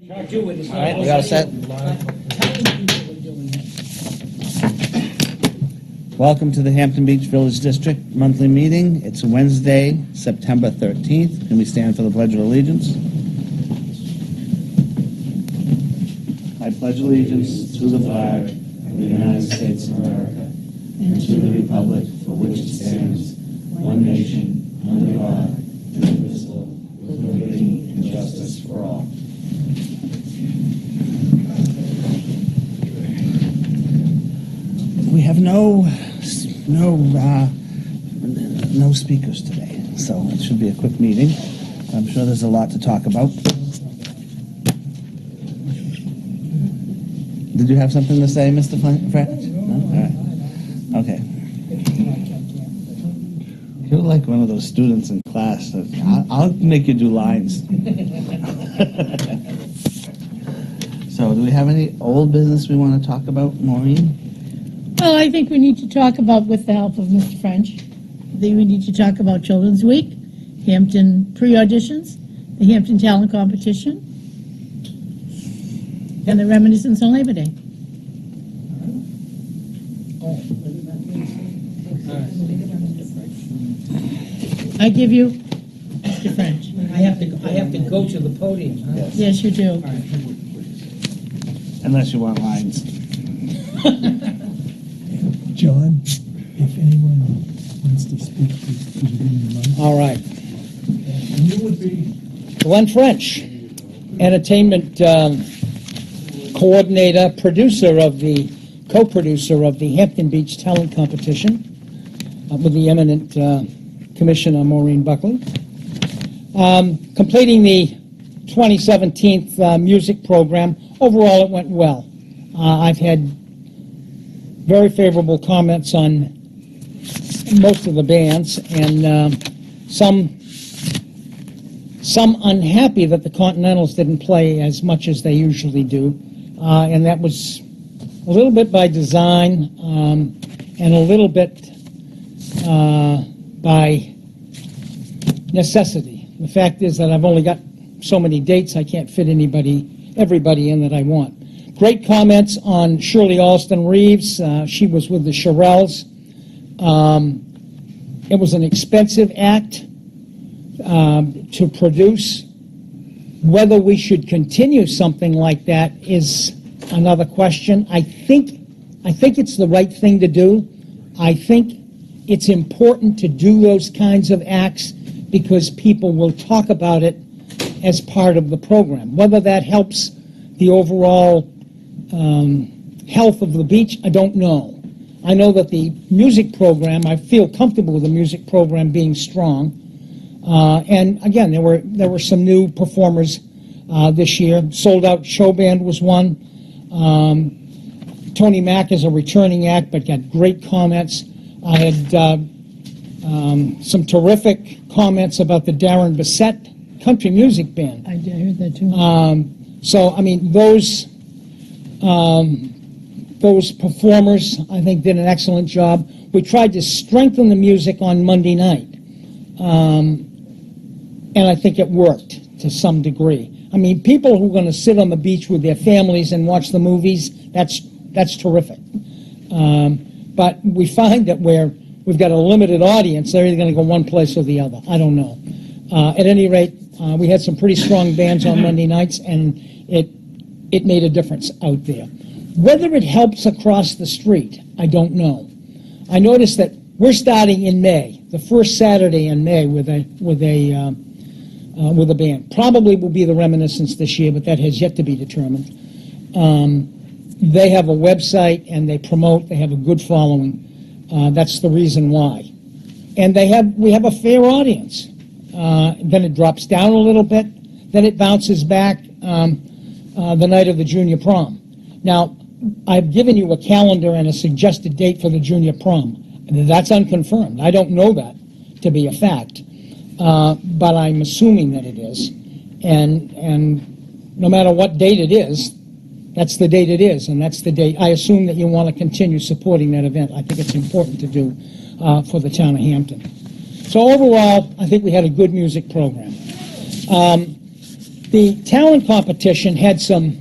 Not you, it is All right, we got a set. Telling people we're doing it. Welcome to the Hampton Beach Village District monthly meeting. It's Wednesday, September 13th. Can we stand for the Pledge of Allegiance? I pledge allegiance to the flag of the United States of America and to the republic for which it stands, one nation, under God, indivisible, with liberty and justice for all. We have no, no, uh, no speakers today, so it should be a quick meeting. I'm sure there's a lot to talk about. Did you have something to say, Mr. French? No? All right. Okay. You're like one of those students in class. that, I'll, I'll make you do lines. So, do we have any old business we want to talk about, Maureen? Well, I think we need to talk about, with the help of Mr. French, I think we need to talk about Children's Week, Hampton pre-auditions, the Hampton Talent Competition, and the reminiscence on Labor Day. I give you Mr. French. I have to, I have to go to the podium, huh? Yes, you do. All right. Unless you want lines. John, if anyone wants to speak, please put it in the mic. All right. And you would be, Glenn French, entertainment um, coordinator, producer of the, co-producer of the Hampton Beach Talent Competition uh, with the eminent uh, Commissioner Maureen Buckley. Um, Completing the 2017 uh, music program, overall it went well. Uh, I've had very favorable comments on most of the bands, and um, some some unhappy that the Continentals didn't play as much as they usually do, uh, and that was a little bit by design um, and a little bit uh, by necessity. The fact is that I've only got so many dates, I can't fit anybody, everybody in that I want. Great comments on Shirley Alston Reeves. Uh, she was with the Shirelles. Um, it was an expensive act um, to produce. Whether we should continue something like that is another question. I think, I think it's the right thing to do. I think it's important to do those kinds of acts because people will talk about it as part of the program. Whether that helps the overall um, health of the beach, I don't know. I know that the music program, I feel comfortable with the music program being strong. Uh, and again, there were there were some new performers uh, this year. Sold Out Show Band was one. Um, Tony Mack is a returning act, but got great comments. I had uh, um, some terrific comments about the Darren Bissett Country Music Band. I I heard that too. Um, so, I mean, those, um, those performers, I think, did an excellent job. We tried to strengthen the music on Monday night. Um, and I think it worked to some degree. I mean, people who are going to sit on the beach with their families and watch the movies, that's, that's terrific. Um, but we find that where we've got a limited audience, they're either going to go one place or the other. I don't know. Uh, at any rate, uh, we had some pretty strong bands on Monday nights, and it it made a difference out there. Whether it helps across the street, I don't know. I noticed that we're starting in May, the first Saturday in May, with a with a um, uh, with a band. Probably will be the Reminiscence this year, but that has yet to be determined. Um, they have a website and they promote. They have a good following. Uh, that's the reason why. And they have we have a fair audience. Uh, then it drops down a little bit. Then it bounces back um, uh, the night of the junior prom. Now, I've given you a calendar and a suggested date for the junior prom. That's unconfirmed. I don't know that to be a fact, uh, but I'm assuming that it is. And and no matter what date it is, that's the date it is, and that's the date. I assume that you want to continue supporting that event. I think it's important to do uh, for the town of Hampton. So overall, I think we had a good music program. Um, The talent competition had some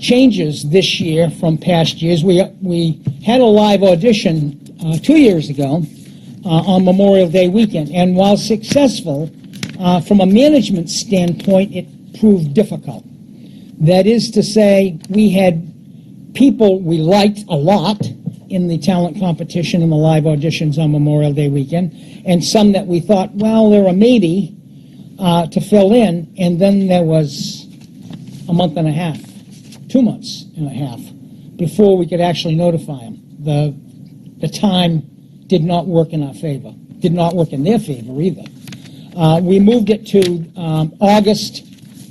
changes this year from past years. We, we had a live audition uh, two years ago uh, on Memorial Day weekend, and while successful, uh, from a management standpoint, it proved difficult. That is to say, we had people we liked a lot in the talent competition and the live auditions on Memorial Day weekend, and some that we thought, well, they're a maybe uh, to fill in, and then there was a month and a half, two months and a half, before we could actually notify them. The, the time did not work in our favor, did not work in their favor either. Uh, we moved it to um, August,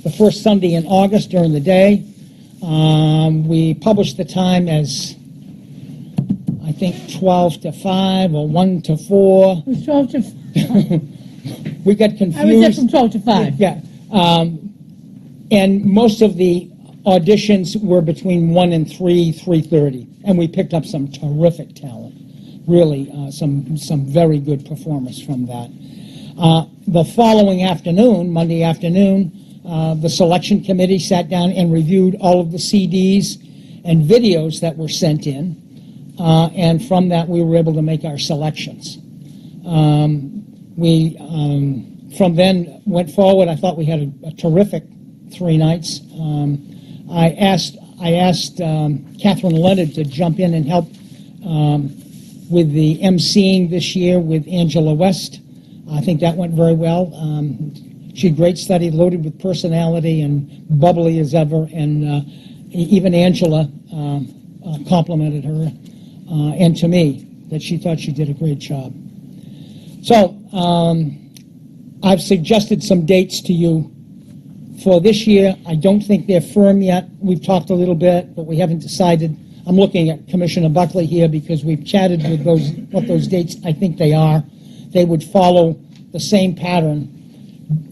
the first Sunday in August during the day. Um, we published the time as, I think, 12 to 5 or 1 to 4. It was 12 to, We got confused. I was there from 12 to 5. Yeah. Um, and most of the auditions were between 1 and 3, 3.30. And we picked up some terrific talent. Really, uh, some, some very good performers from that. Uh, the following afternoon, Monday afternoon, uh, the selection committee sat down and reviewed all of the CDs and videos that were sent in. Uh, and from that, we were able to make our selections. Um, we, um, from then, went forward. I thought we had a, a terrific three nights. Um, I asked, I asked um, Catherine Leonard to jump in and help um, with the emceeing this year with Angela West. I think that went very well. Um, she had great study, loaded with personality and bubbly as ever. And uh, even Angela uh, complimented her uh, and to me that she thought she did a great job. So um, I've suggested some dates to you for this year. I don't think they're firm yet. We've talked a little bit, but we haven't decided. I'm looking at Commissioner Buckley here because we've chatted with those, what those dates I think they are. They would follow the same pattern.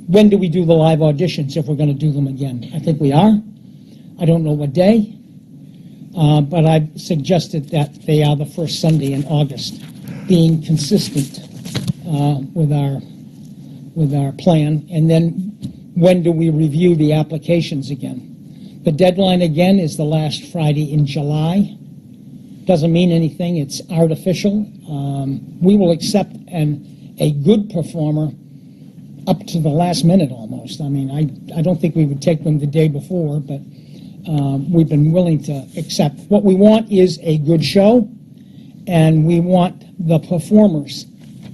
When do we do the live auditions if we're going to do them again? I think we are. I don't know what day, uh, but I've suggested that they are the first Sunday in August, being consistent uh, with our, with our plan. And then when do we review the applications again? The deadline again is the last Friday in July. Doesn't mean anything, it's artificial. Um, We will accept an, a good performer up to the last minute almost. I mean, I, I don't think we would take them the day before, but um, we've been willing to accept. What we want is a good show, and we want the performers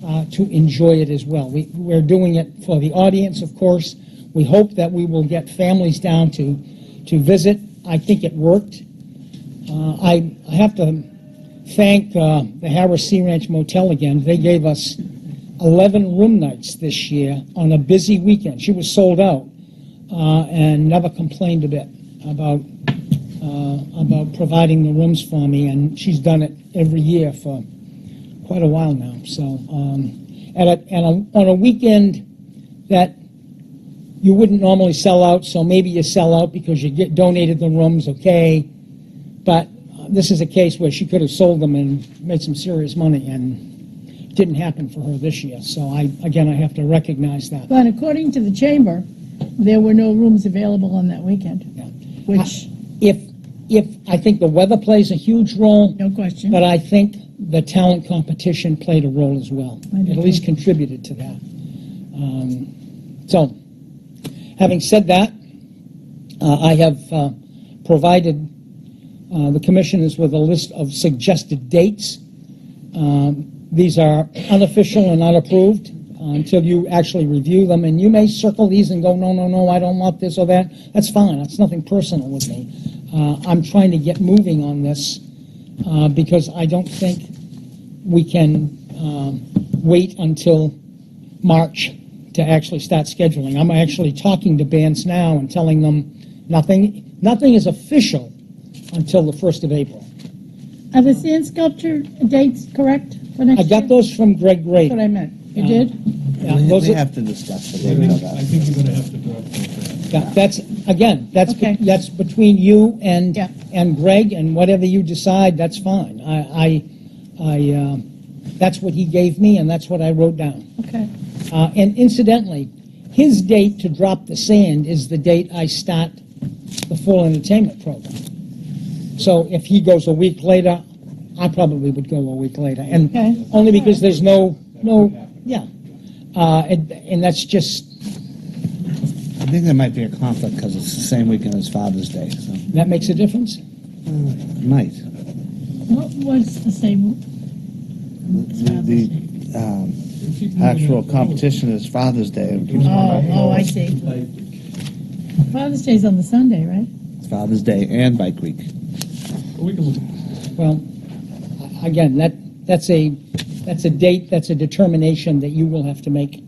uh, to enjoy it as well. We, we're doing it for the audience, of course. We hope that we will get families down to, to visit. I think it worked. Uh, I, I have to thank uh, the Harris Sea Ranch Motel again. They gave us 11 room nights this year on a busy weekend. She was sold out uh, and never complained a bit about uh, about providing the rooms for me, and she's done it every year for quite a while now. So, um, at a, at a, on a weekend that you wouldn't normally sell out, so maybe you sell out because you get donated the rooms, okay. But this is a case where she could have sold them and made some serious money, and it didn't happen for her this year. So I, again, I have to recognize that. But according to the chamber, there were no rooms available on that weekend, Yeah. which, If, if, I think the weather plays a huge role, no question. but I think the talent competition played a role as well. It at least contributed to that. Um, So, having said that, uh, I have uh, provided uh, the commissioners with a list of suggested dates. Um, These are unofficial and unapproved uh, until you actually review them, and you may circle these and go, no, no, no, I don't want this or that. That's fine, that's nothing personal with me. Uh, I'm trying to get moving on this uh, because I don't think we can um, wait until March to actually start scheduling. I'm actually talking to bands now and telling them nothing, nothing is official until the 1st of April. Are the sand sculpture dates correct for next I year? got those from Greg Gray. That's what I meant. You Uh, did? Yeah, We those we are- have to discuss the I date of think, I that. think you're gonna have to drop those. Yeah, That's, again, that's, Okay. that's between you and, Yeah. and Greg, and whatever you decide, that's fine. I, I, I, um, that's what he gave me, and that's what I wrote down. Okay. Uh, And incidentally, his date to drop the sand is the date I start the full entertainment program. So if he goes a week later, I probably would go a week later, and Okay. only because there's no, no, yeah. Uh, and, and that's just, I think there might be a conflict because it's the same weekend as Father's Day, so that makes a difference? it might. What was the same? The, the, um, actual competition is Father's Day. Oh, oh, I see. Father's Day's on the Sunday, right? It's Father's Day and Bike Week. Well, again, that, that's a, that's a date, that's a determination that you will have to make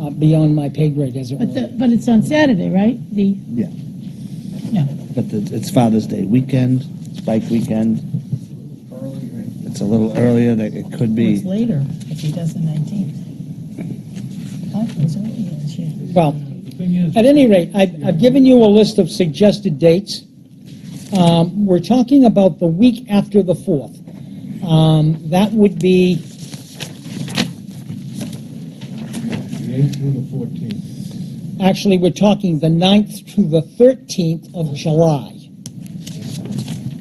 uh, beyond my pay grade, as it But the, were. but it's on Saturday, right? The, Yeah. no. But the, it's Father's Day weekend, it's Bike Weekend. It's a little earlier that it could It's be. later if he does the nineteenth. I think it's earlier this year. Well, at any rate, I've, I've given you a list of suggested dates. Um, We're talking about the week after the 4th. Um, That would be, The eighth through the fourteenth. actually, we're talking the 9th to the 13th of July.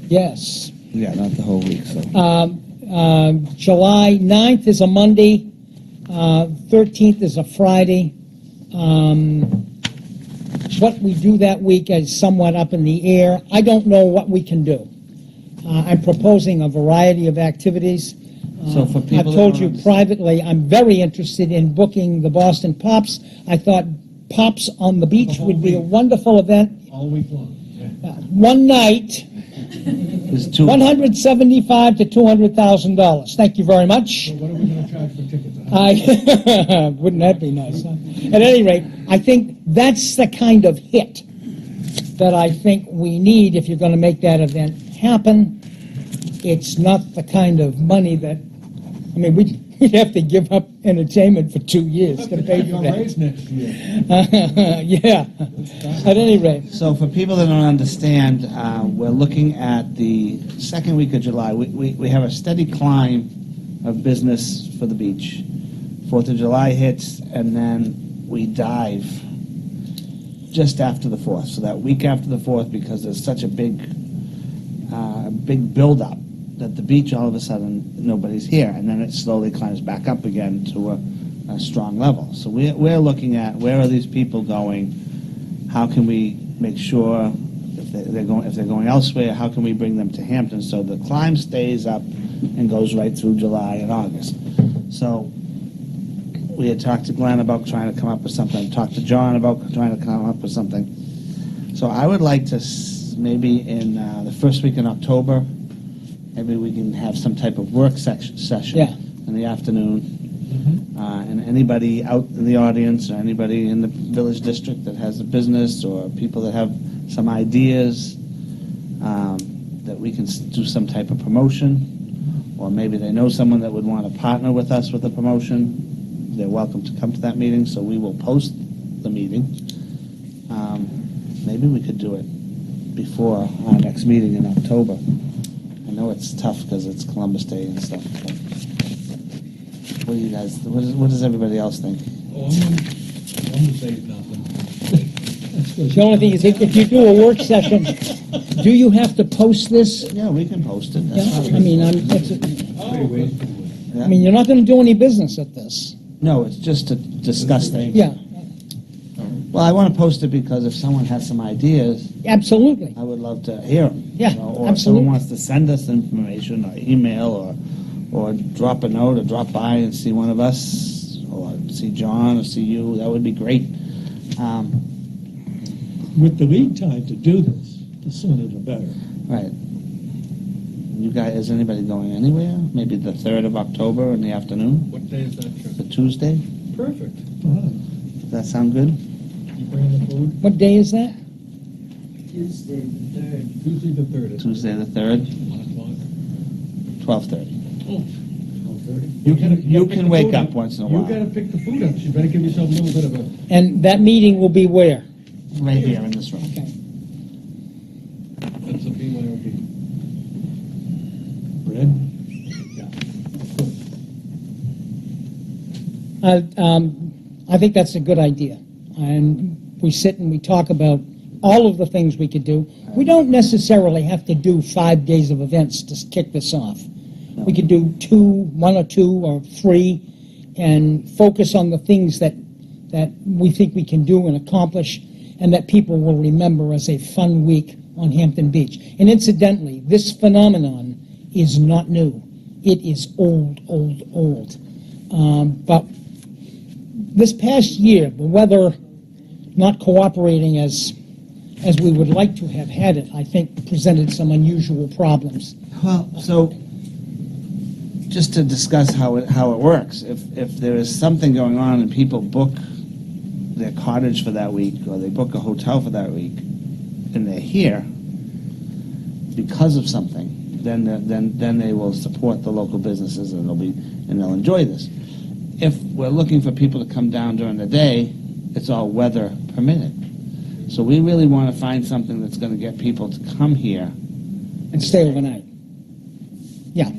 Yes. Yeah, not the whole week, so. Um, um, July 9th is a Monday, uh, 13th is a Friday. Um, What we do that week is somewhat up in the air. I don't know what we can do. Uh, I'm proposing a variety of activities. So for I've that told don't you understand- privately, I'm very interested in booking the Boston Pops. I thought Pops on the beach would be a wonderful event. All week long. Uh, One night, There's two, one hundred seventy-five to two hundred thousand dollars. Thank you very much. So what are we gonna charge for tickets? I, wouldn't that be nice? huh? At any rate, I think that's the kind of hit that I think we need if you're gonna make that event happen. It's not the kind of money that, I mean, we'd, we'd have to give up entertainment for two years to pay for You'll that. raise next year. Yeah, at any rate, so for people that don't understand, uh, we're looking at the second week of July. We, we, we have a steady climb of business for the beach. Fourth of July hits, and then we dive just after the fourth. So that week after the fourth, because there's such a big, uh, big buildup that the beach all of a sudden nobody's here, and then it slowly climbs back up again to a, a strong level. So we're, we're looking at where are these people going? How can we make sure if they- they're going if they're going elsewhere? How can we bring them to Hampton so the climb stays up and goes right through July and August? So we had talked to Glenn about trying to come up with something. Talked to John about trying to come up with something. So I would like to maybe in uh, the first week in October, maybe we can have some type of work section, session Yeah. in the afternoon. Uh, and anybody out in the audience or anybody in the village district that has a business or people that have some ideas um, that we can do some type of promotion, or maybe they know someone that would want to partner with us with a promotion, they're welcome to come to that meeting, so we will post the meeting. Um, Maybe we could do it before our next meeting in October. I know it's tough because it's Columbus Day and stuff, but what do you guys, what does, what does everybody else think? Oh, I'm gonna, I'm gonna say nothing. the only thing is, if if you do a work session, do you have to post this? Yeah, we can post it. Yeah, That's I mean, I'm, that's, a- Three ways to do it. I mean, you're not gonna do any business at this. No, it's just to discuss things. Yeah, Well, I want to post it because if someone has some ideas, absolutely. I would love to hear them. Yeah, Or if absolutely. someone wants to send us information or email or, or drop a note or drop by and see one of us or see John or see you, that would be great. Um, With the lead time to do this, the sooner the better. Right. You guys, is anybody going anywhere? Maybe the 3rd of October in the afternoon? What day is that, The Tuesday? Perfect. Does that sound good? You the food? What day is that? Tuesday the third. Tuesday the third. Tuesday the 3rd, One o'clock. 12:30. Twelve thirty. You can- you can wake up once in a while. You gotta pick the food up. You better give yourself a little bit of a, And that meeting will be where? Right here in this room. Okay. that's a BYOB. Bread? Yeah. Uh, um, I think that's a good idea. and we sit and we talk about all of the things we could do. We don't necessarily have to do five days of events to kick this off. We could do two, one or two or three, and focus on the things that, that we think we can do and accomplish, and that people will remember as a fun week on Hampton Beach. And incidentally, this phenomenon is not new. It is old, old, old. Um, but this past year, the weather not cooperating as, as we would like to have had it, I think presented some unusual problems. Well, so, just to discuss how it, how it works, if, if there is something going on and people book their cottage for that week, or they book a hotel for that week, and they're here because of something, then, the- then, then they will support the local businesses and they'll be, and they'll enjoy this. If we're looking for people to come down during the day, it's all weather permitted. So we really want to find something that's going to get people to come here And stay overnight. Yeah.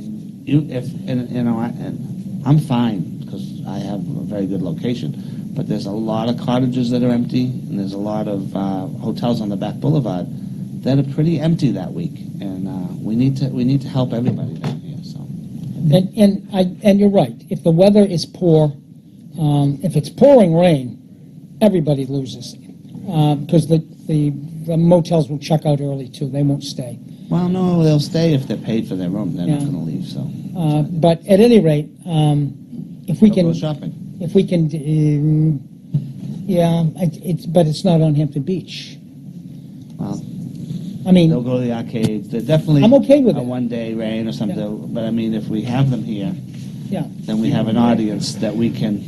you, if, and, you know, I, and I'm fine, because I have a very good location, but there's a lot of cottages that are empty, and there's a lot of, uh, hotels on the back boulevard that are pretty empty that week, and, uh, we need to, we need to help everybody down here, so. And, and I, and you're right, if the weather is poor, um, if it's pouring rain, everybody loses. Because the, the the motels will check out early too, they won't stay. Well, no, they'll stay if they're paid for their room, they're not gonna leave, so. Uh, But at any rate, um, if we They'll can, shopping. if we can, um, yeah, it- it's, but it's not on Hampton Beach. Well, I mean, they'll go to the arcades, they're definitely. I'm okay with A one-day rain or something, but I mean, if we have them here, yeah. then we have an audience that we can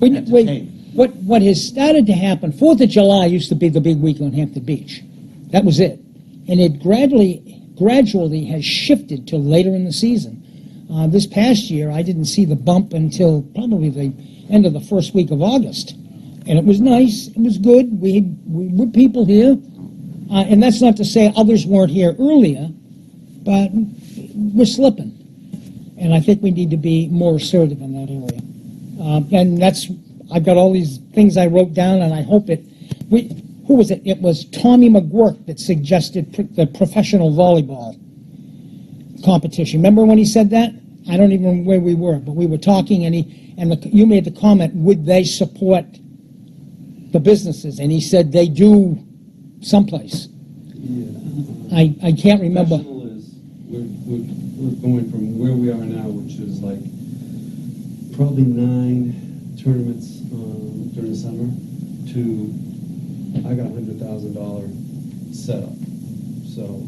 We, we, entertain. What, what has started to happen, Fourth of July used to be the big week on Hampton Beach. That was it. And it gradually, gradually has shifted to later in the season. Uh, this past year, I didn't see the bump until probably the end of the first week of August. And it was nice, it was good, we, we were people here. Uh, and that's not to say others weren't here earlier, but we're slipping. And I think we need to be more assertive in that area. Uh, and that's, I've got all these things I wrote down, and I hope it, we, who was it? It was Tommy McGuirk that suggested pr- the professional volleyball competition. Remember when he said that? I don't even remember where we were, but we were talking, and he, and the, you made the comment, would they support the businesses? And he said they do someplace. I, I can't remember. We're, going from where we are now, which is like probably nine tournaments, during the summer, to, I got a hundred thousand dollar setup. So,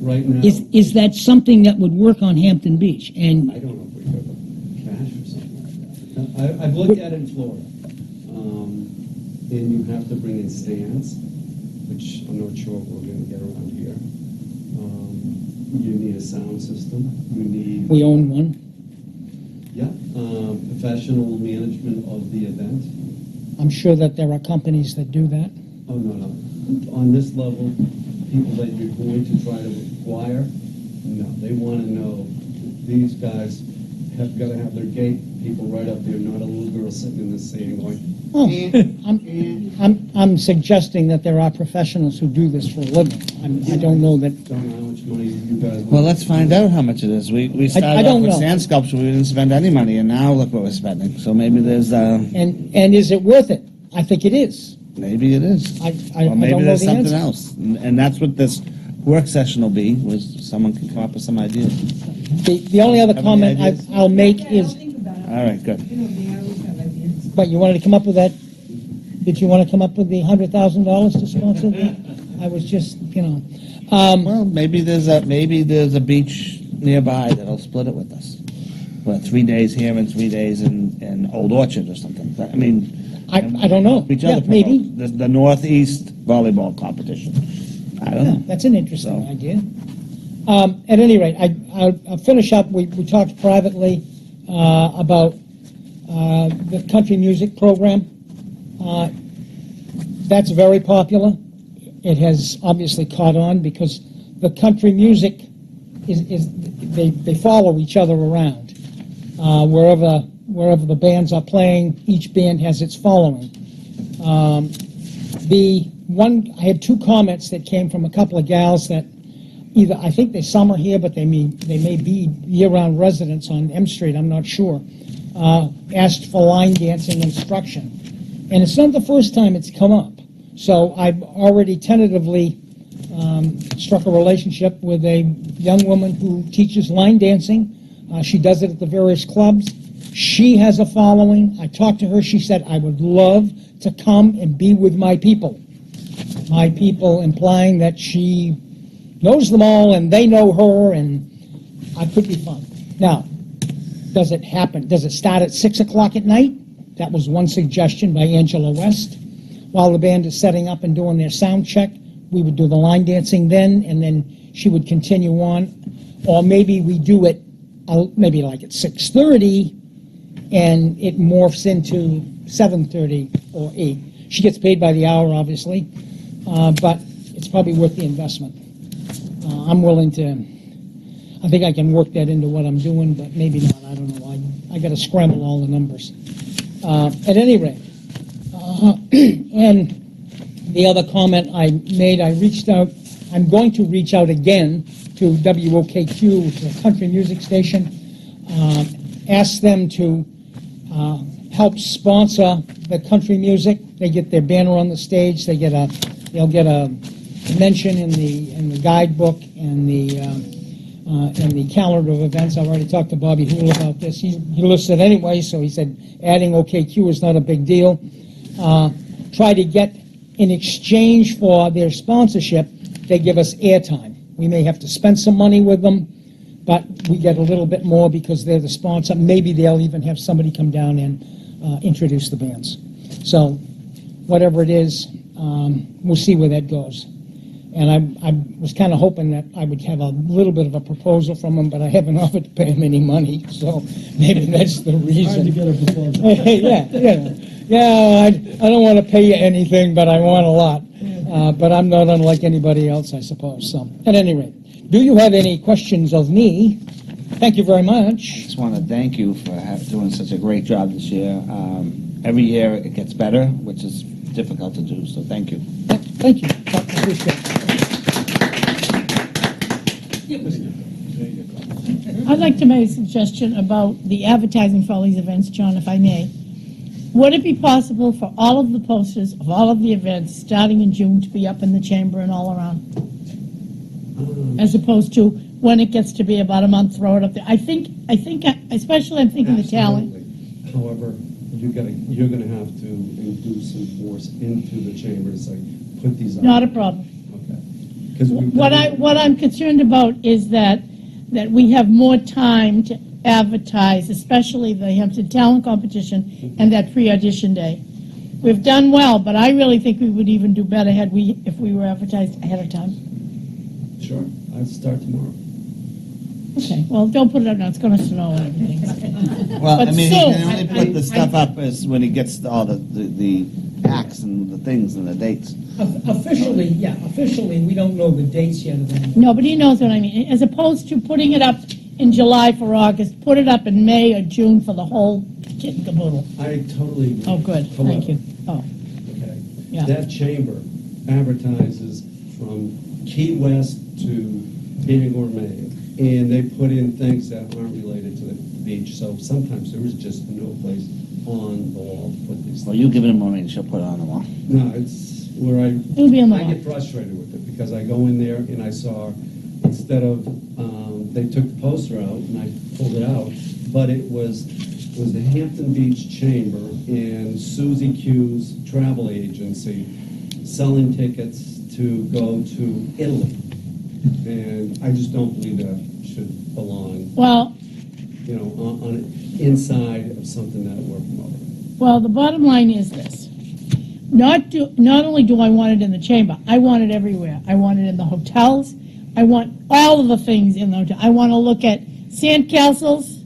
right now, Is, is that something that would work on Hampton Beach? And I don't know if we could have cash or something like that. I, I've looked at it in Florida. Um, and you have to bring in stands, which I'm not sure we're gonna get around here. Um, You need a sound system, you need, we own one. yeah, um, professional management of the event. I'm sure that there are companies that do that. Oh, no, no. On this level, people that you're going to try to acquire, no, they want to know, these guys have got to have their gate people right up there, not a little girl sitting in the seat going, Oh, I'm, I'm, I'm suggesting that there are professionals who do this for a living. I'm, I don't know that, don't know how much money you guys. Well, let's find out how much it is. We, we started I off don't with know. sand sculpture, we didn't spend any money, and now look what we're spending. So maybe there's, uh, and, and is it worth it? I think it is. maybe it is. I, I, I Or maybe don't know there's the something answer. else. And and that's what this work session will be, was someone can come up with some ideas. The, the only other Have any comment I, ideas? I'll make Yeah, I'll is, think about it. All right, good. You know, me, always have ideas. but you wanted to come up with that? Did you want to come up with the hundred thousand dollars to sponsor that? I was just, you know, um, Well, maybe there's a, maybe there's a beach nearby that'll split it with us. Well, three days here and three days in, in Old Orchard or something. I mean. I, I don't know. Each Yeah, other maybe. promote The, the Northeast Volleyball Competition. I don't Yeah, know. that's an interesting So- idea. Um, at any rate, I, I'll, I'll finish up. We, we talked privately uh, about uh, the country music program. Uh, that's very popular. It has obviously caught on because the country music is, is they, they follow each other around. Uh, wherever wherever the bands are playing, each band has its following. Um, The one, I had two comments that came from a couple of gals that either, I think they summer here, but they may, they may be year-round residents on M Street, I'm not sure, uh, asked for line dancing instruction. And it's not the first time it's come up. So I've already tentatively um, struck a relationship with a young woman who teaches line dancing. Uh, She does it at the various clubs. She has a following. I talked to her, she said, "I would love to come and be with my people." My people implying that she knows them all and they know her, and I could be fun. Now, does it happen, does it start at 6 o'clock at night? That was one suggestion by Angela West. While the band is setting up and doing their sound check, we would do the line dancing then, and then she would continue on. Or maybe we do it, uh, maybe like at 6:30, and it morphs into 7:30 or 8. She gets paid by the hour, obviously, uh, but it's probably worth the investment. Uh, I'm willing to, I think I can work that into what I'm doing, but maybe not, I don't know. I, I gotta scramble all the numbers. Uh, At any rate, uh, and the other comment I made, I reached out, I'm going to reach out again to WOKQ, which is a country music station, uh, ask them to uh, help sponsor the country music. They get their banner on the stage, they get a, they'll get a mention in the, in the guidebook and the, uh, and the calendar of events. I've already talked to Bobby Hool about this. He, he listed anyway, so he said adding OKQ is not a big deal. Uh, Try to get, in exchange for their sponsorship, they give us airtime. We may have to spend some money with them, but we get a little bit more because they're the sponsor. Maybe they'll even have somebody come down and uh, introduce the bands. So whatever it is, um, we'll see where that goes. And I, I was kind of hoping that I would have a little bit of a proposal from him, but I haven't offered to pay him any money, so maybe that's the Hard to reason. get a proposal. Yeah, yeah, yeah, I, I don't want to pay you anything, but I want a lot. Uh, But I'm not unlike anybody else, I suppose, so, at any rate. Do you have any questions of me? Thank you very much. Just want to thank you for ha- doing such a great job this year. Um, Every year it gets better, which is difficult to do, so thank you. Thank you, I appreciate it. I'd like to make a suggestion about the advertising for all these events, John, if I may. Would it be possible for all of the posters of all of the events, starting in June, to be up in the chamber and all around? As opposed to when it gets to be about a month, throw it up there. I think, I think, especially I'm thinking the talent. Absolutely. However, you gotta, you're gonna have to induce some force into the chamber to say, put these up. Not a problem. Okay. 'Cause we've What I, what I'm concerned about is that, that we have more time to advertise, especially the Hampton Talent Competition and that pre-audition day. We've done well, but I really think we would even do better had we, if we were advertised ahead of time. Sure, I'll start tomorrow. Okay, well, don't put it up now, it's gonna snow and everything. Well, But I mean, he still, can only I- put I- the stuff up as when he gets all the, the the acts and the things and the dates. Officially, yeah, officially, we don't know the dates yet of them. Nobody knows what I mean, as opposed to putting it up in July for August, put it up in May or June for the whole kit and caboodle. I totally agree. Oh, good, thank you. Oh, Okay. Yeah. That chamber advertises from Key West to Bangor, Maine, and they put in things that aren't related to the beach, so sometimes there is just no place on the wall to put these Well, you give him money and she'll put it on the wall. No, it's where I, it'll be on the I wall. get frustrated with it, because I go in there and I saw, instead of, um, they took the poster out, and I pulled it out, but it was, it was the Hampton Beach Chamber and Susie Q's travel agency selling tickets to go to Italy. And I just don't believe that should belong, Well, you know, on, on, inside of something that we're promoting. Well, the bottom line is this. Not do, not only do I want it in the chamber, I want it everywhere. I want it in the hotels. I want all of the things in the hotel. I want to look at sandcastles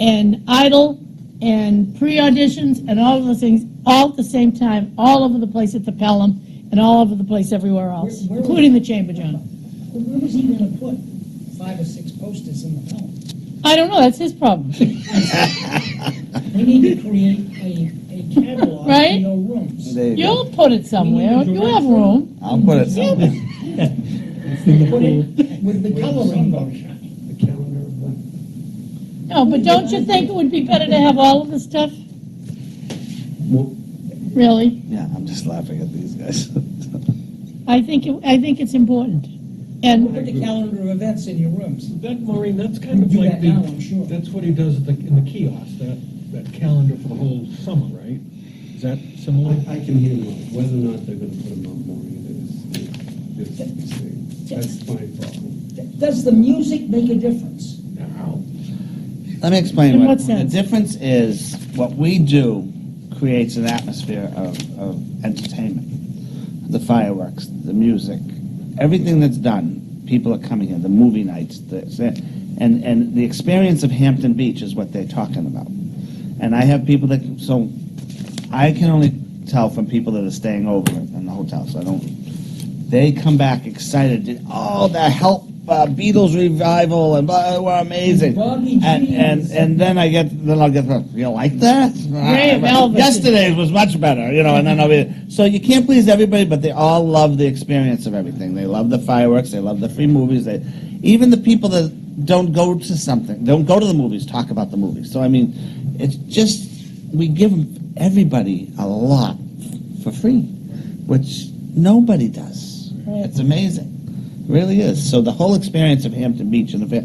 and idle and pre-auditions and all of those things all at the same time, all over the place at the Pelham and all over the place everywhere else, Where- where- including the chamber, John. Where was he gonna put five or six posters in the film? I don't know, that's his problem. We need to create a, a catalog Right? in your rooms. There you go. You'll put it somewhere, you have room. I'll put it somewhere. Put it with the coloring book. The calendar of what? No, but don't you think it would be better to have all of the stuff? Really? Yeah, I'm just laughing at these guys. I think, it- I think it's important. And, Put the calendar of events in your rooms. That, Maureen, that's kind of Do like that the, now, I'm sure. that's what he does at the, in the kiosk, that, that calendar for the whole summer, right? Is that similar? I, I can hear them, whether or not they're gonna put them up more, is, is, is, that's my problem. Does the music make a difference? No. Let me explain In what, what the difference is, what we do creates an atmosphere of, of entertainment. The fireworks, the music, everything that's done, people are coming in, the movie nights, the, and, and the experience of Hampton Beach is what they're talking about. And I have people that, so I can only tell from people that are staying over in the hotel, so I don't, they come back excited, All the help, uh, Beatles revival, and blah, we're amazing. And, and, and then I get, then I'll get, you like that? Graham Ah, Yesterday was much better, you know, and then I'll be, so you can't please everybody, but they all love the experience of everything. They love the fireworks, they love the free movies, they, even the people that don't go to something, don't go to the movies, talk about the movies. So I mean, it's just, we give everybody a lot for free, which nobody does. It's amazing. It really is. So the whole experience of Hampton Beach and the,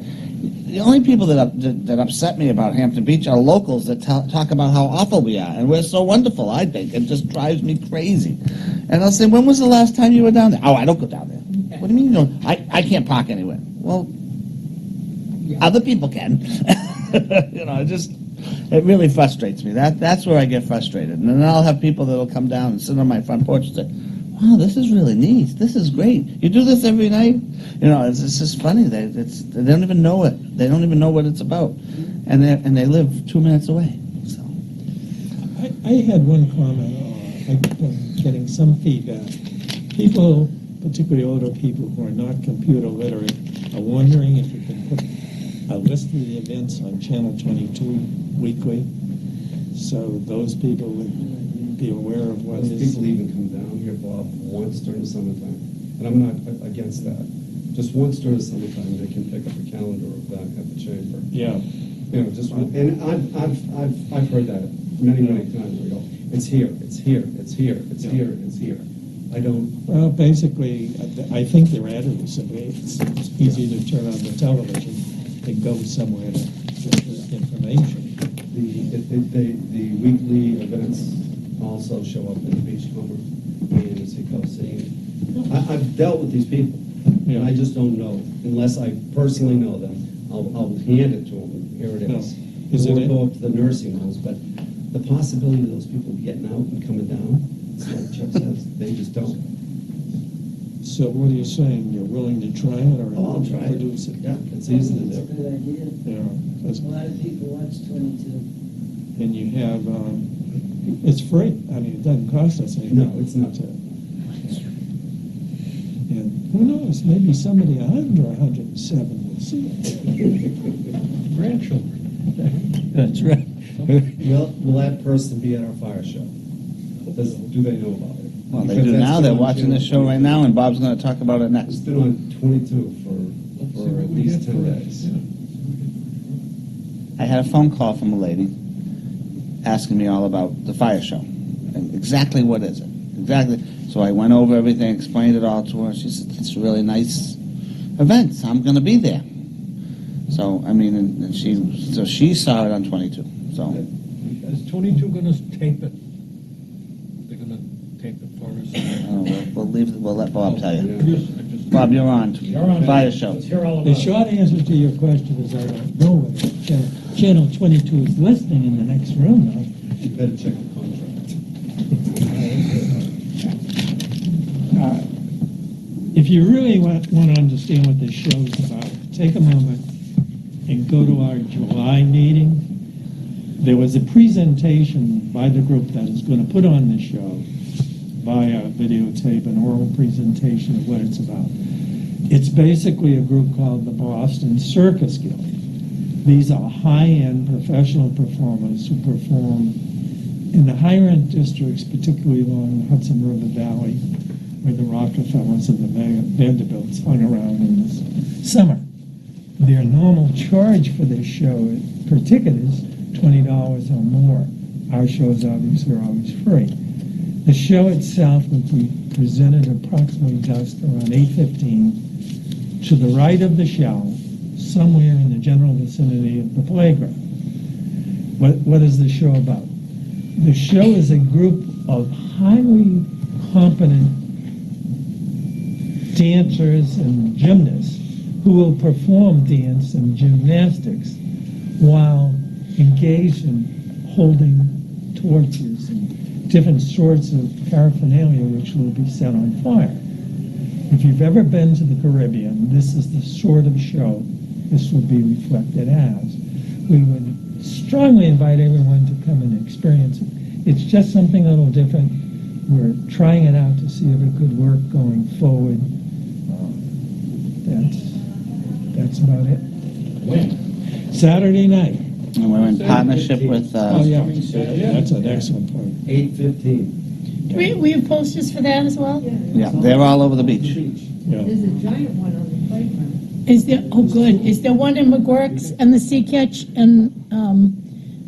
the only people that, up, that, that upset me about Hampton Beach are locals that talk about how awful we are, and we're so wonderful. I think it just drives me crazy. And I'll say, when was the last time you were down there? Oh, I don't go down there. What do you mean? You don't? I I can't park anywhere. Well, other people can. you know, it just it really frustrates me. That that's where I get frustrated. And then I'll have people that'll come down and sit on my front porch and say, "Wow, this is really neat. This is great. You do this every night." You know, it's, it's just funny. They it's they don't even know it. They don't even know what it's about, and they and they live two minutes away. So I, I had one comment, uh, I've been getting some feedback. People, particularly older people who are not computer literate, are wondering if you can put a list of the events on Channel 22 weekly, so those people would be aware of what Those is. people even come down once during the summertime, and I'm not against that. Just once during the summertime, they can pick up a calendar of that at the chamber. Yeah, You know, just, one- and I've, I've, I've, I've heard that many, many times, we go, it's here, it's here, it's here, it's Yeah. here, it's here. I don't, well, basically, I think they're so it's it's easy to turn on the television and go somewhere to get the information. the, the, the, the weekly events also show up in the Beachcomber and Seacoast City. I, I've dealt with these people, and I just don't know, unless I personally know them, I'll, I'll hand it to them, here it is. No. Is it Or in- go up to the nursing homes, but the possibility of those people getting out and coming down, it's like Chuck says, they just don't. So what are you saying, you're willing to try it or Oh, I'll try it. produce it? Yeah, it's easy to It's a do. good idea. Yeah, 'cause- A lot of people watch twenty-two. and you have, um, it's free, I mean, it doesn't cost us anything. No, it's not. to- And who knows, maybe somebody under a hundred and seven will see it. Grandchildren. that's right. Will, will that person be at our fire show? Does, do they know about it? Well, they do now. They're watching this show right now, and Bob's going to talk about it It's next. been on twenty-two for, Let's for at least get ten for it. days. I had a phone call from a lady asking me all about the fire show and exactly what is it. Exactly. So I went over everything, explained it all to her. She said, "It's a really nice event. I'm going to be there." So I mean, and, and she so she saw it on 22. So Is twenty-two gonna tape it? They're gonna tape it for us? uh, we'll, we'll leave. We'll let Bob tell you. I just- I just- Bob, you're on. You're on. Fire show. Let's hear all The short answer to your question is I don't know whether Channel- Channel twenty-two is listening in the next room, though. You better check the contract. If you really want, want to understand what this show is about, take a moment and go to our July meeting. There was a presentation by the group that is going to put on this show via videotape, an oral presentation of what it's about. It's basically a group called the Boston Circus Guild. These are high-end professional performers who perform in the higher-end districts, particularly along the Hudson River Valley, where the Rockefellers and the Vanderbilts hung around in the summer. Their normal charge for this show per ticket is twenty dollars or more. Our shows obviously are always free. The show itself will be presented approximately dusk around eight fifteen to the right of the show, somewhere in the general vicinity of the playground. What, what is the show about? The show is a group of highly competent dancers and gymnasts who will perform dance and gymnastics while engaged in holding torches and different sorts of paraphernalia which will be set on fire. If you've ever been to the Caribbean, this is the sort of show this will be reflected as. We would strongly invite everyone to come and experience it. It's just something a little different. We're trying it out to see if it could work going forward. Uh, That's, that's about it. When? Saturday night. And we're in partnership with, Oh, uh, yeah, that's an excellent point. Eight fifteen. Do we, we have posters for that as well? yeah, they're all over the beach. Yeah. There's a giant one on the playground. Is there, oh, good. Is there one in McGuirk's and the Sea Ketch and, um,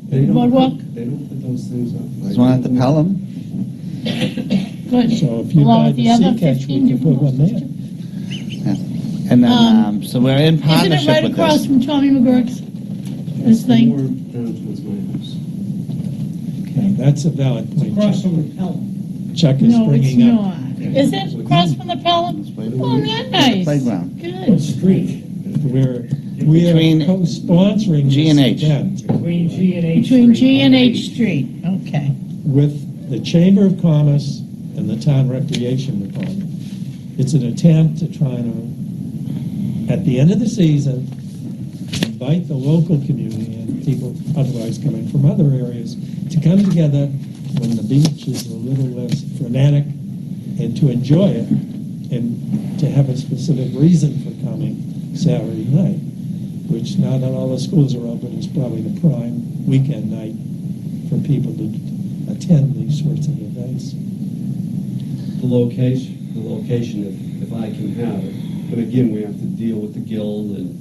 They don't Boardwalk? put- They don't put those things up. There's one at the Pelham. good? So if you Along buy with the the other Sea Ketch, 15 we could put different one posters, there. too? And then, Um, um, so we're in Isn't it partnership right with across this. from Tommy McGuirk's? This More thing? down towards my house. Okay, that's a valid point. Across Chuck- from the Pelham. Chuck is No, it's bringing up. not. Is it across from the Pelham? Oh, that nice. Playground. What Good. street? We're, we are co-sponsoring G this and H. event Between G and H. Between Street G and H. Street, okay. with the Chamber of Commerce and the Town Recreation Department. It's an attempt to try to, at the end of the season, invite the local community and people otherwise coming from other areas to come together when the beach is a little less frenetic and to enjoy it and to have a specific reason for coming Saturday night, which now that all the schools are open is probably the prime weekend night for people to attend these sorts of events. The location, the location, if, if I can have it. But again, we have to deal with the guild and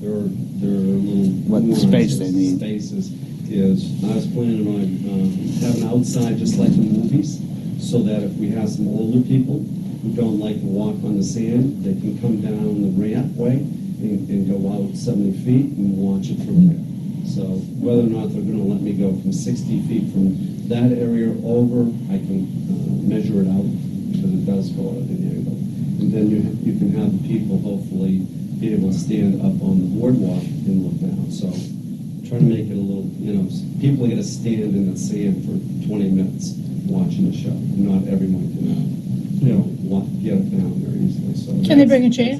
there are, there are little. What space they need. Spaces is, I was planning on, um, having outside just like the movies, so that if we have some older people who don't like to walk on the sand, they can come down the rampway and, and go out seventy feet and watch it from there. So whether or not they're gonna let me go from sixty feet from that area over, I can, uh, measure it out, because it does go at an angle. And then you, you can have the people hopefully be able to stand up on the boardwalk and look down, so try to make it a little, you know, people get to stand in the sand for twenty minutes watching the show. Not everyone can, uh, you know, walk, get it down very easily, so. Can they bring a chair?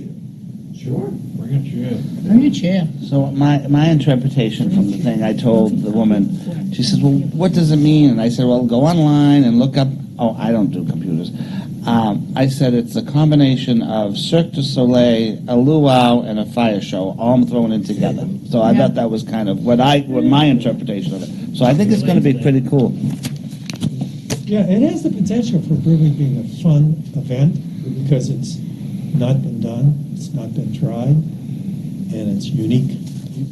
Sure. Bring a chair. Bring a chair. So my, my interpretation from the thing, I told the woman, she says, well, what does it mean? And I said, well, go online and look up, oh, I don't do computers. Um, I said it's a combination of Cirque du Soleil, a luau, and a fire show, all thrown in together. So I Yeah. thought that was kind of what I, what my interpretation of it. So I think it's gonna be pretty cool. Yeah, it has the potential for really being a fun event because it's not been done, it's not been tried, and it's unique,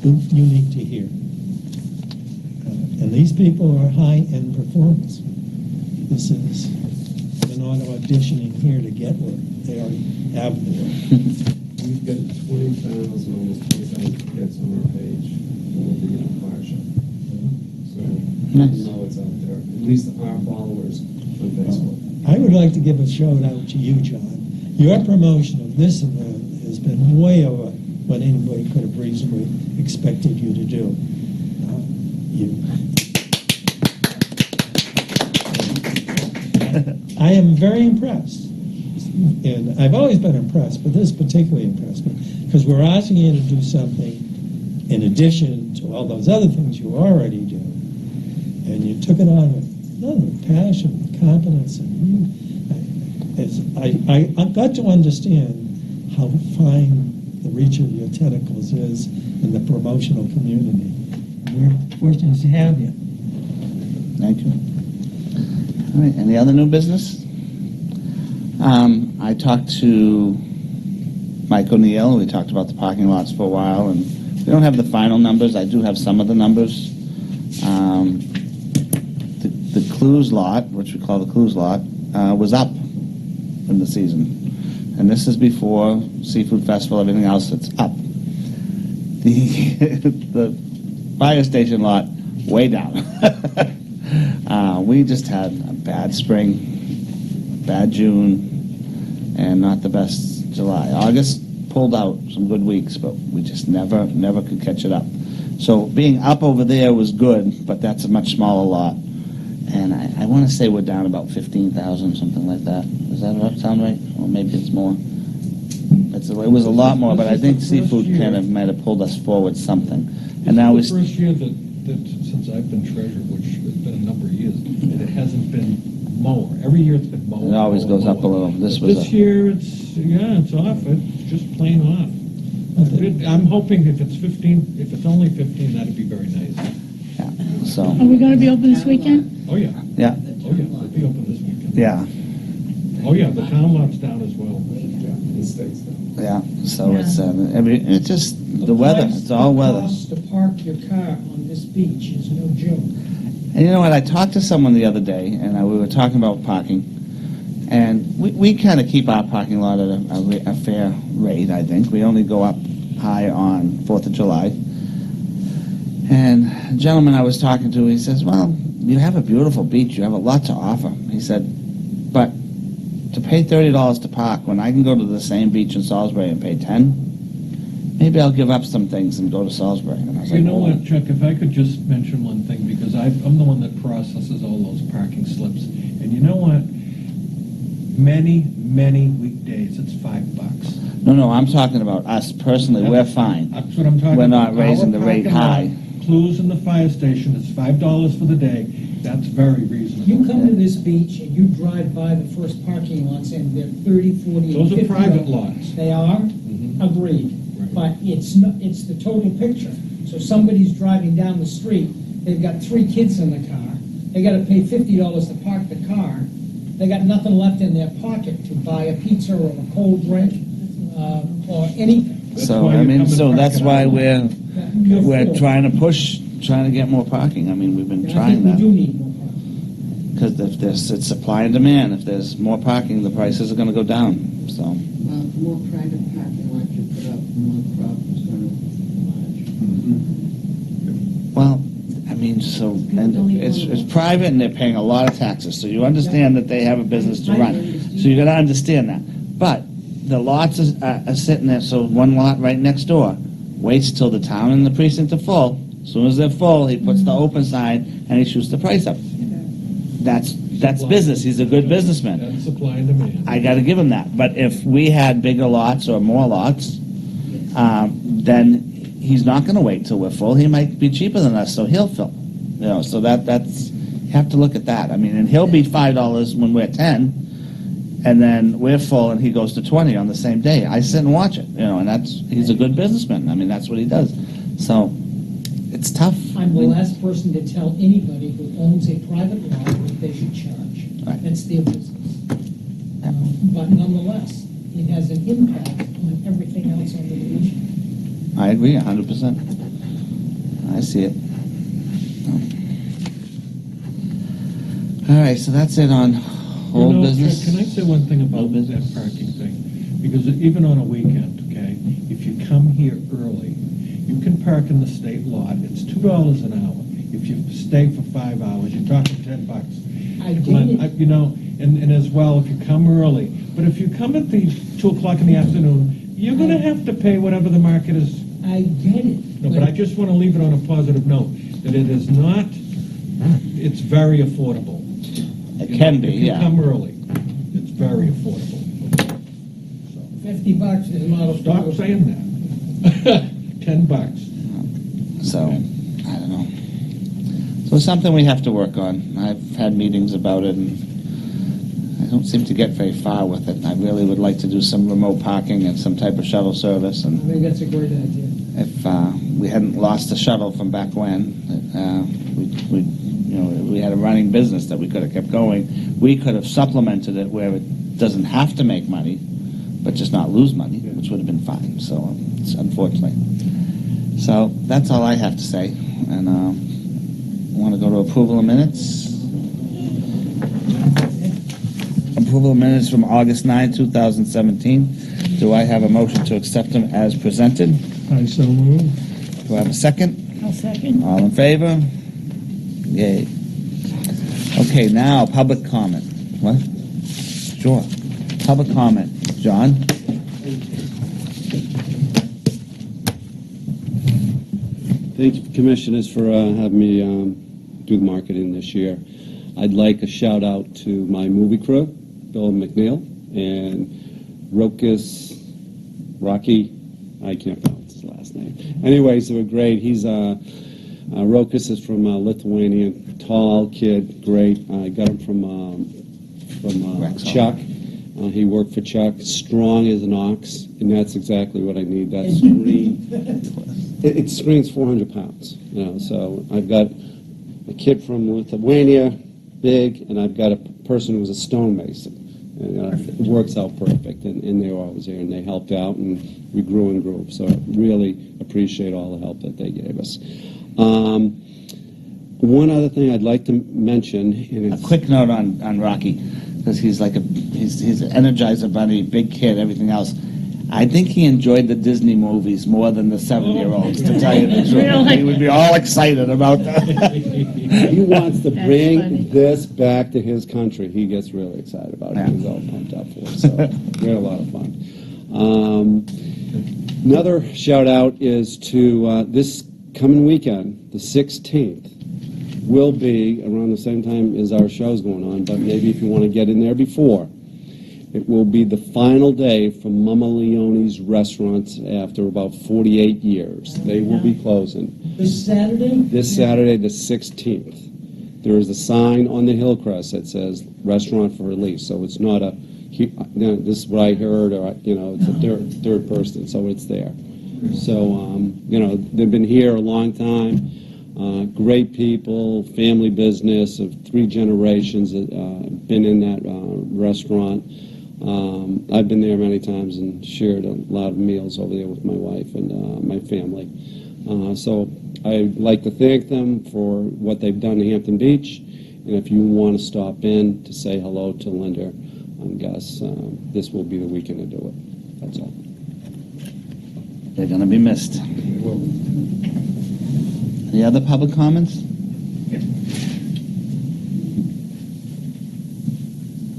unique to here. Uh, And these people are high-end performers. This is, they're not auditioning here to get work, they already have work. We've got twenty thousand, almost twenty thousand hits on our page, for the Beginning Fire Show. So, Nice. you know it's out there, at least our followers on Facebook. I would like to give a shout out to you, John. Your promotion of this event has been way over what anybody could have reasonably expected you to do. Uh, You. I am very impressed, and I've always been impressed, but this particularly impressed me, because we're asking you to do something in addition to all those other things you already do, and you took it on passion, you, it's, I, I, I've got to understand how fine the reach of your tentacles is in the promotional community. We're fortunate to have you. Thank you. All right, any other new business? Um, I talked to Mike O'Neill, we talked about the parking lots for a while, and we don't have the final numbers, I do have some of the numbers. Um, Clues lot, which we call the Clues lot, uh, was up in the season. And this is before Seafood Festival, everything else, that's up. The, the fire station lot, way down. Uh, we just had a bad spring, bad June, and not the best July. August pulled out some good weeks, but we just never, never could catch it up. So being up over there was good, but that's a much smaller lot. And I, I want to say we're down about fifteen thousand, something like that. Does that right- sound right? Or maybe it's more. It's a, it was a lot more, but I think This is the first seafood year. kind of might have pulled us forward something. And now it's the first year that, that, since I've been treasurer, which has been a number of years, that it hasn't been mower. Every year it's been mower. It always mower, goes up a little. This But was This a- year, it's, yeah, it's off. It's just plain off. It- I'm hoping if it's fifteen, if it's only fifteen, that'd be very nice. Yeah, so, Are we gonna be open this weekend? Oh, yeah. yeah, Oh, yeah. We'll be open this weekend. yeah. Oh, yeah, the town lot's down as well. Yeah, Yeah. so it's, uh, every, it's just the weather, it's all weather. cost to park your car on this beach is no joke. And you know what, I talked to someone the other day, and uh, we were talking about parking, and we, we kind of keep our parking lot at a, a ra- a fair rate, I think. We only go up high on Fourth of July. And a gentleman I was talking to, he says, well, you have a beautiful beach, you have a lot to offer. He said, but to pay thirty dollars to park when I can go to the same beach in Salisbury and pay ten, maybe I'll give up some things and go to Salisbury. And I was You like, know "Oh." what, Chuck, if I could just mention one thing, because I, I'm the one that processes all those parking slips. And you know what? Many, many weekdays, it's five bucks. No, no, I'm talking about us personally, we're fine. That's what I'm talking about. We're not raising Our the rate high. Clues in the fire station, it's five dollars for the day. That's very reasonable. You come to this beach and you drive by the first parking lots and they're thirty, forty, and Those fifty. are private dollars. lots. They are? Mhm. Agreed. Right. But it's not, it's the total picture. So somebody's driving down the street, they've got three kids in the car, they gotta pay fifty dollars to park the car, they got nothing left in their pocket to buy a pizza or a cold drink, uh, or anything. So, why I you mean, come and so park that's it why out. we're, You're we're trying to push, trying to get more parking. I mean, we've been I trying think we do that. need more parking. Because if there's, it's supply and demand, if there's more parking, the prices are gonna go down, so. Well, the more private parking lots you put up, the more problem's gonna emerge. Mm-hmm. Well, I mean, so, and it's, it's private and they're paying a lot of taxes, so you understand that they have a business to run. So you gotta understand that. But the lots is- are, are sitting there, so one lot right next door waits till the town and the precinct are full. As Soon as they're full, he puts the open sign and he shoots the price up. That's, that's business, he's a good businessman. That's supply and demand. I gotta give him that. But if we had bigger lots or more lots, um, then he's not gonna wait till we're full. He might be cheaper than us, so he'll fill. You know, so that, that's, you have to look at that. I mean, and he'll be five dollars when we're ten, and then we're full and he goes to twenty on the same day. I sit and watch it, you know, and that's, he's a good businessman. I mean, that's what he does. So, it's tough. I'm the last person to tell anybody who owns a private lot that they should charge. Right. That's their business. Um, But nonetheless, it has an impact on everything else on the region. I agree, hundred percent. I see it. All right, so that's it on old know, business. Can I say one thing about Old that parking thing? Because even on a weekend, okay, if you come here early, you can park in the state lot, it's two dollars an hour. If you stay for five hours, you're talking ten bucks. I Glenn, get I- it. You know, and, and as well, if you come early, but if you come at the two o'clock in the afternoon, you're gonna have to pay whatever the market is. I get it. No, but I just wanna leave it on a positive note, that it is not, it's very affordable. It You can be, yeah. come early, it's very affordable. So. Fifty bucks is not a. Stop saying that. Ten bucks. So, I don't know. So it's something we have to work on. I've had meetings about it, and I don't seem to get very far with it. I really would like to do some remote parking and some type of shuttle service, I think that's a great idea. if uh, we hadn't lost the shuttle from back when, uh, we, we, you know, we had a running business that we could have kept going. We could have supplemented it where it doesn't have to make money, but just not lose money, which would have been fine. So, um, it's unfortunately. So that's all I have to say. And um, want to go to approval of minutes. Approval of minutes from August 9, 2017. Do I have a motion to accept them as presented? I so move. Do I have a second? I'll second. All in favor? Yay. Okay, now, public comment. What? Sure. Public comment. John? Thank you, Commissioners, for uh, having me um, do the marketing this year. I'd like a shout out to my movie crew, Bill McNeil and Rokas Rocky. I can't pronounce his last name. Anyways, they were great. He's uh, uh, Rokas is from uh, Lithuania, tall kid, great. I got him from um, from uh, Chuck. Uh, he worked for Chuck, strong as an ox, and that's exactly what I need. That screen. It, it screens 400 pounds, you know. So I've got a kid from Lithuania, big, and I've got a person who's a stonemason. And, uh, it works out perfect, and, and they were always there, and they helped out, and we grew and grew. So I really appreciate all the help that they gave us. Um, one other thing I'd like to mention, and A quick note on, on Rocky, because he's like a, he's, he's an energizer bunny, big kid, everything else. I think he enjoyed the Disney movies more than the seven-year-olds, to tell you the truth. Really? He would be all excited about that. he wants to That's bring funny. this back to his country. He gets really excited about it. Yeah. He's all pumped up for it. So we had a lot of fun. Um, another shout out is to uh, this coming weekend, the 16th, will be around the same time as our show's going on, but maybe if you want to get in there before. It will be the final day for Mama Leone's restaurants after about 48 years. They will be closing This Saturday? this Saturday, the 16th. There is a sign on the Hillcrest that says "Restaurant for Release," so it's not a. you know, This is what I heard, or you know, it's a third third person, so it's there. So um, you know, they've been here a long time. Uh, great people, family business of three generations. that, Uh, been in that uh, restaurant. Um, I've been there many times and shared a lot of meals over there with my wife and uh, my family. Uh, so I'd like to thank them for what they've done in Hampton Beach. And if you want to stop in to say hello to Linda and Gus, uh, this will be the weekend to do it. That's all. They're gonna be missed. Any other public comments?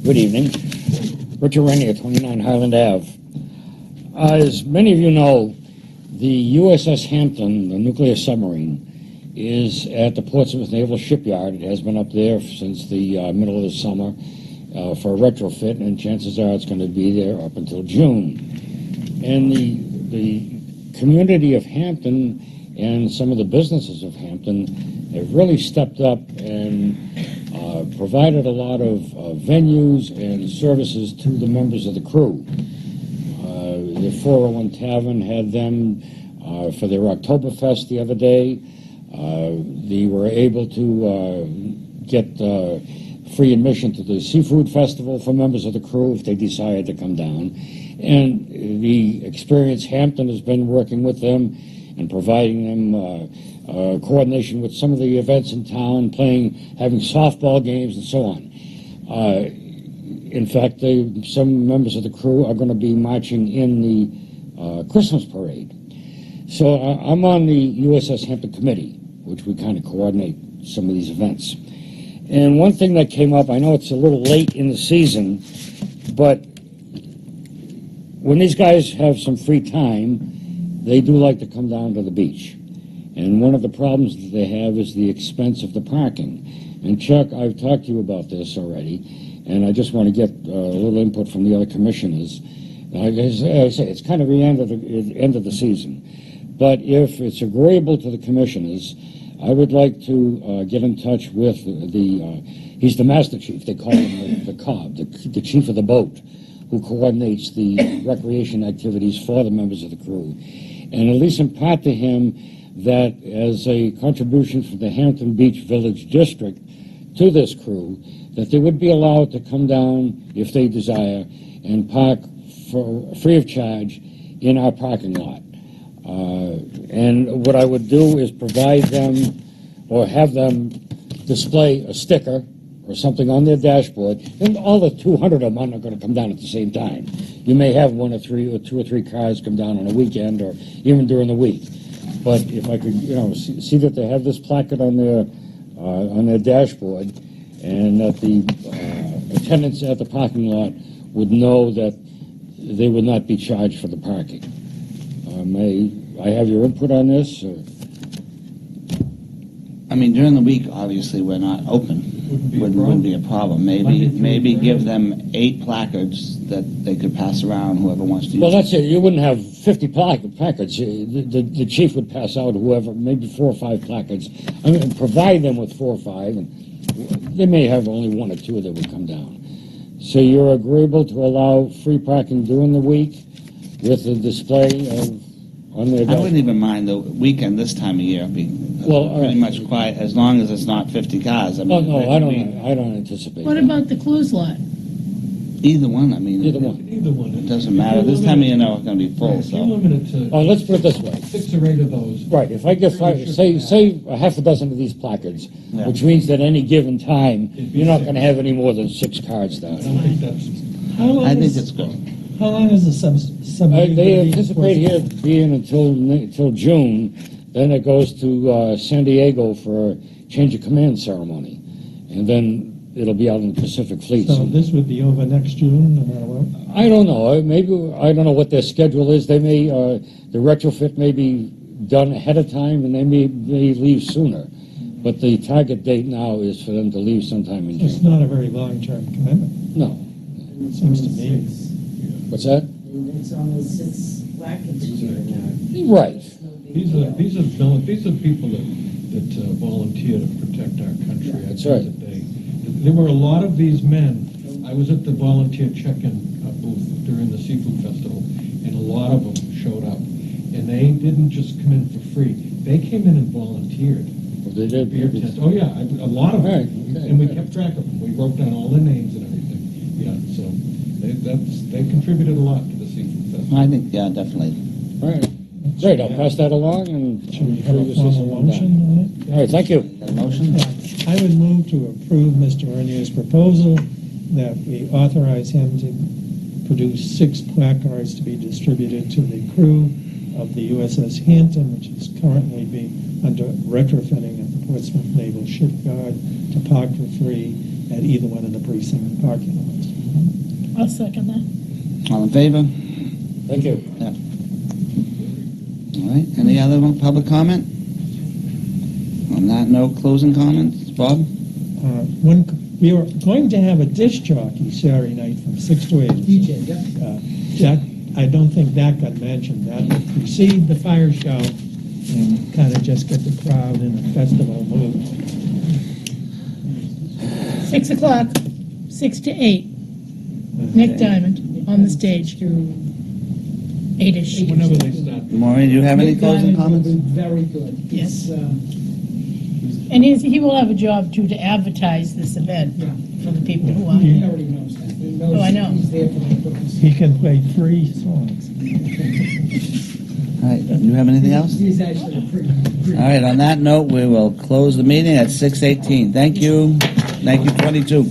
Good evening. Richard Renier, 29 Highland Ave. As many of you know, the USS Hampton, the nuclear submarine, is at the Portsmouth Naval Shipyard. It has been up there since the uh, middle of the summer uh, for a retrofit, and chances are it's going to be there up until June. And the, the community of Hampton and some of the businesses of Hampton have really stepped up and uh, provided a lot of uh, venues and services to the members of the crew. Uh, the 401 Tavern had them uh, for their Oktoberfest the other day. Uh, they were able to uh, get free admission to the Seafood Festival for members of the crew if they decided to come down. And the Experience Hampton has been working with them and providing them uh, uh, coordination with some of the events in town, playing, having softball games and so on. Uh, in fact, they, some members of the crew are going to be marching in the uh, Christmas parade. So I, I'm on the USS Hampton Committee, which we kind of coordinate some of these events. And one thing that came up, I know it's a little late in the season, but when these guys have some free time, they do like to come down to the beach. And one of the problems that they have is the expense of the parking. And Chuck, I've talked to you about this already, and I just want to get uh, a little input from the other commissioners. Like I say, it's kind of the end of the end of the season, but if it's agreeable to the commissioners, I would like to uh, get in touch with the. the uh, he's the master chief. They call him the, the cob, the, the chief of the boat, who coordinates the recreation activities for the members of the crew. and at least impart to him that as a contribution from the Hampton Beach Village District to this crew, that they would be allowed to come down if they desire and park for free of charge in our parking lot. Uh, and what I would do is provide them or have them display a sticker or something on their dashboard, and all the 200 of them are not going to come down at the same time. You may have one or three or two or three cars come down on a weekend or even during the week. But if I could, you know, see, see that they have this placard on their uh, on their dashboard, and that the uh, attendants at the parking lot would know that they would not be charged for the parking. Uh, may I have your input on this? Or? I mean, during the week, obviously, we're not open. Wouldn't be a Wouldn't, wouldn't be a problem. Maybe, Monday through maybe give them eight placards that they could pass around, whoever wants to use. Well, that's it. You wouldn't have 50 plac- placards. Uh, The, the, the chief would pass out whoever, maybe four or five placards. I mean, provide them with four or five, and they may have only one or two that would come down. So you're agreeable to allow free parking during the week with the display of, on their I wouldn't dash- even mind the weekend this time of year being Well, all pretty right. much quiet, as long as it's not 50 cars. I Oh, mean, no, it I would don't, I don't anticipate What that. about the cruise lot? Either one, I mean. Either one. Either one. It doesn't matter. This time of year, know it's gonna be full, If you so. limit it to Oh, let's put it this way. six or eight of those, Right, if I get five, say, say a half a dozen of these placards, Yeah. which means that any given time, you're not gonna have any more than six cards down. I don't think that's, How long I think is, it's good. how long is the sub, Subcommittee? They anticipate here being until, until June, then it goes to uh, San Diego for a change of command ceremony. And then it'll be out in the Pacific Fleet. So this would be over next June, no matter what? I don't know, maybe, I don't know what their schedule is, they may, uh, the retrofit may be done ahead of time, and they may, may leave sooner. But the target date now is for them to leave sometime in June. It's not a very long-term commitment, No, it seems to me. what's that? It's only six placards a. Right, these are, these are, mil- these are people that, that uh, volunteer to protect our country at That's the end of the. There were a lot of these men, I was at the volunteer check-in uh, booth during the seafood festival, and a lot of them showed up. And they didn't just come in for free, they came in and volunteered. Well, they did. Beer tent, oh yeah, I- a lot of Right, them, okay, and we right. kept track of them, we wrote down all their names and everything, yeah, so, they, that's, they contributed a lot to the seafood festival. I think, yeah, definitely. All right, great, I'll pass that along, and Should we have a you'll formal motion on it? All right, thank you. Got a motion? I would move to approve Mr. Renier's proposal that we authorize him to produce six placards to be distributed to the crew of the USS Hampton, which is currently being under retrofitting at the Portsmouth Naval Shipyard to park for free at either one of the precinct parking lots. I'll second that. All in favor? Thank you. Yeah. All right, any other public comment? On that note, closing comments, Bob? Uh, One, we are going to have a disc jockey Saturday night from six to eight. DJ, yeah. Uh, That, I don't think that got mentioned. That would precede the fire show and kind of just get the crowd in a festival mood. Six o'clock, six to eight. Nick Diamond on the stage. Eight-ish. Whenever they start. Maureen, do you have any Nick closing Diamond will comments? be Very good. Yes. He's, uh, And he's, he will have a job too to advertise this event Yeah. for the people who want He it. already knows that. He knows Oh, I know. He's there for that purpose. He can play three songs. All right, do you have anything else? He's actually a pretty, pretty All right, on that note, we will close the meeting at 6:18. Thank you. Thank you, 22.